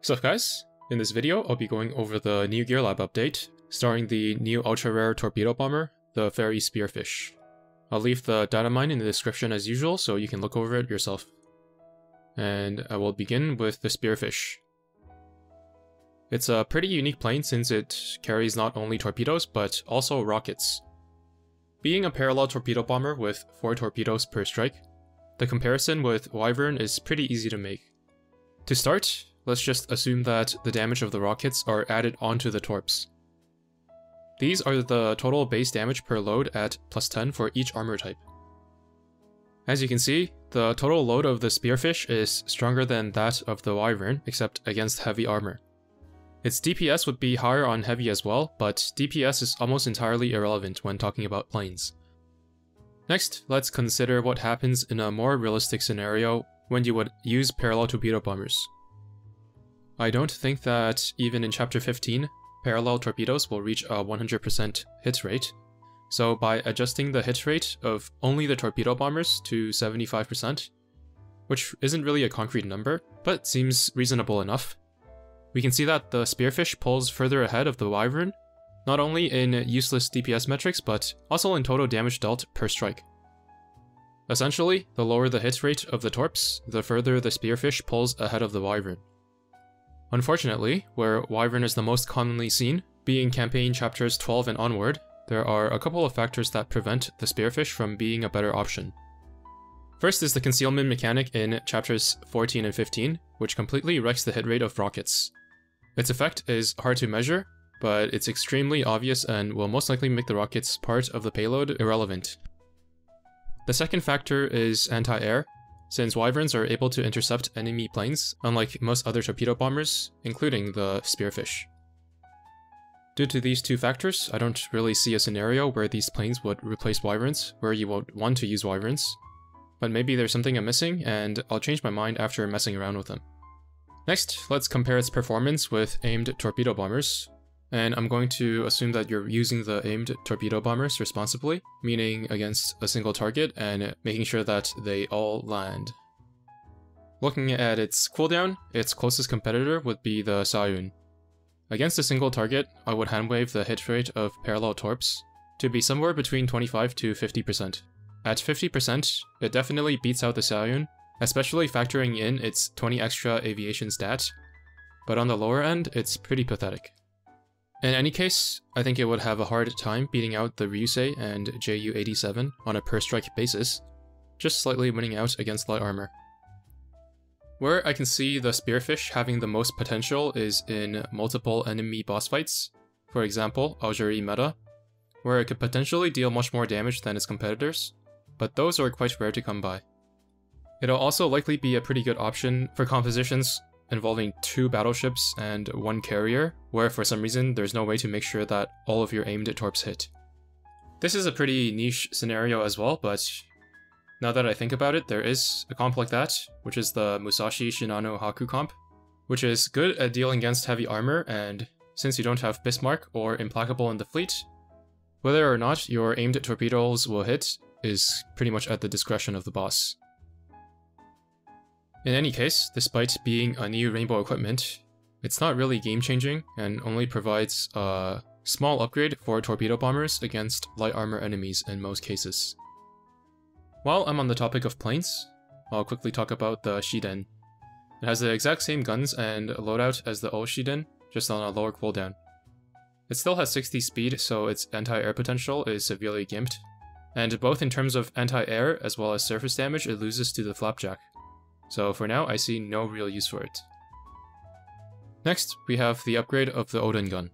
So guys, in this video I'll be going over the new Gear Lab update, starring the new ultra rare torpedo bomber, the Fairey Spearfish. I'll leave the data mine in the description as usual so you can look over it yourself. And I will begin with the Spearfish. It's a pretty unique plane since it carries not only torpedoes but also rockets. Being a parallel torpedo bomber with 4 torpedoes per strike, the comparison with Wyvern is pretty easy to make. To start, let's just assume that the damage of the rockets are added onto the torps. These are the total base damage per load at plus 10 for each armor type. As you can see, the total load of the Spearfish is stronger than that of the Wyvern, except against heavy armor. Its DPS would be higher on heavy as well, but DPS is almost entirely irrelevant when talking about planes. Next, let's consider what happens in a more realistic scenario when you would use parallel torpedo bombers. I don't think that even in chapter 15, parallel torpedoes will reach a 100% hit rate, so by adjusting the hit rate of only the torpedo bombers to 75%, which isn't really a concrete number, but seems reasonable enough, we can see that the Spearfish pulls further ahead of the Wyvern, not only in useless DPS metrics, but also in total damage dealt per strike. Essentially, the lower the hit rate of the Torps, the further the Spearfish pulls ahead of the Wyvern. Unfortunately, where Wyvern is the most commonly seen, being campaign chapters 12 and onward, there are a couple of factors that prevent the Spearfish from being a better option. First is the concealment mechanic in chapters 14 and 15, which completely wrecks the hit rate of rockets. Its effect is hard to measure, but it's extremely obvious and will most likely make the rocket's part of the payload irrelevant. The second factor is anti-air, since wyverns are able to intercept enemy planes, unlike most other torpedo bombers, including the Spearfish. Due to these two factors, I don't really see a scenario where these planes would replace wyverns, where you would want to use wyverns. But maybe there's something I'm missing, and I'll change my mind after messing around with them. Next, let's compare its performance with aimed torpedo bombers. And I'm going to assume that you're using the aimed torpedo bombers responsibly, meaning against a single target and making sure that they all land. Looking at its cooldown, its closest competitor would be the Saiun. Against a single target, I would handwave the hit rate of parallel torps to be somewhere between 25 to 50%. At 50%, it definitely beats out the Saiun, especially factoring in its 20 extra aviation stat, but on the lower end, it's pretty pathetic. In any case, I think it would have a hard time beating out the Ryusei and Ju-87 on a per strike basis, just slightly winning out against light armor. Where I can see the Spearfish having the most potential is in multiple enemy boss fights, for example, Algerie meta, where it could potentially deal much more damage than its competitors, but those are quite rare to come by. It'll also likely be a pretty good option for compositions involving two battleships and one carrier, where for some reason there's no way to make sure that all of your aimed torps hit. This is a pretty niche scenario as well, but now that I think about it, there is a comp like that, which is the Musashi Shinano Haku comp, which is good at dealing against heavy armor, and since you don't have Bismarck or Implacable in the fleet, whether or not your aimed torpedoes will hit is pretty much at the discretion of the boss. In any case, despite being a new Rainbow equipment, it's not really game-changing and only provides a small upgrade for torpedo bombers against light armor enemies in most cases. While I'm on the topic of planes, I'll quickly talk about the Shiden. It has the exact same guns and loadout as the old Shiden, just on a lower cooldown. It still has 60 speed, so its anti-air potential is severely gimped, and both in terms of anti-air as well as surface damage it loses to the Flapjack. So for now, I see no real use for it. Next, we have the upgrade of the Odin gun.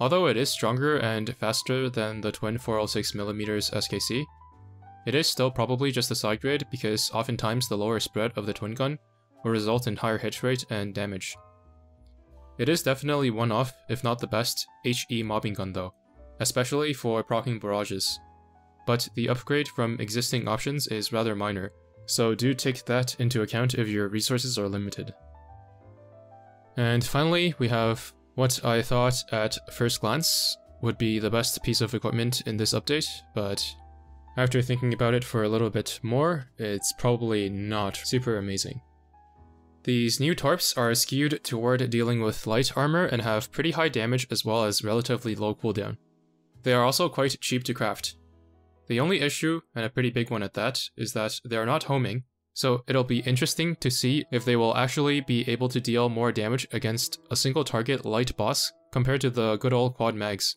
Although it is stronger and faster than the twin 406mm SKC, it is still probably just a side grade because oftentimes the lower spread of the twin gun will result in higher hit rate and damage. It is definitely one of, if not the best, HE mobbing gun though, especially for proccing barrages. But the upgrade from existing options is rather minor, so do take that into account if your resources are limited. And finally, we have what I thought at first glance would be the best piece of equipment in this update, but after thinking about it for a little bit more, it's probably not super amazing. These new torps are skewed toward dealing with light armor and have pretty high damage as well as relatively low cooldown. They are also quite cheap to craft. The only issue, and a pretty big one at that, is that they are not homing, so it'll be interesting to see if they will actually be able to deal more damage against a single target light boss compared to the good old quad mags,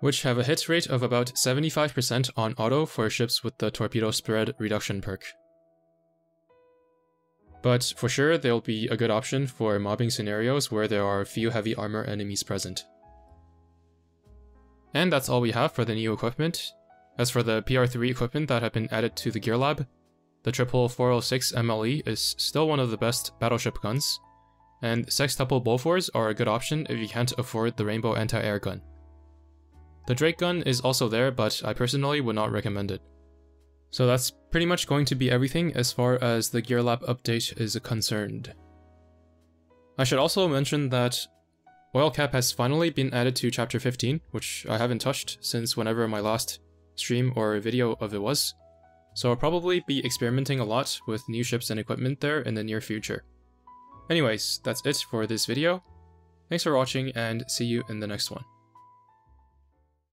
which have a hit rate of about 75% on auto for ships with the torpedo spread reduction perk. But for sure, they'll be a good option for mobbing scenarios where there are few heavy armor enemies present. And that's all we have for the new equipment. As for the PR3 equipment that have been added to the Gear Lab, the triple 406 MLE is still one of the best battleship guns, and sextuple Bofors are a good option if you can't afford the Rainbow anti-air gun. The Drake gun is also there, but I personally would not recommend it. So that's pretty much going to be everything as far as the Gear Lab update is concerned. I should also mention that Oil Cap has finally been added to Chapter 15, which I haven't touched since whenever my last stream or video of it was so I'll probably be experimenting a lot with new ships and equipment there in the near future. Anyways, that's it for this video. Thanks for watching and see you in the next one.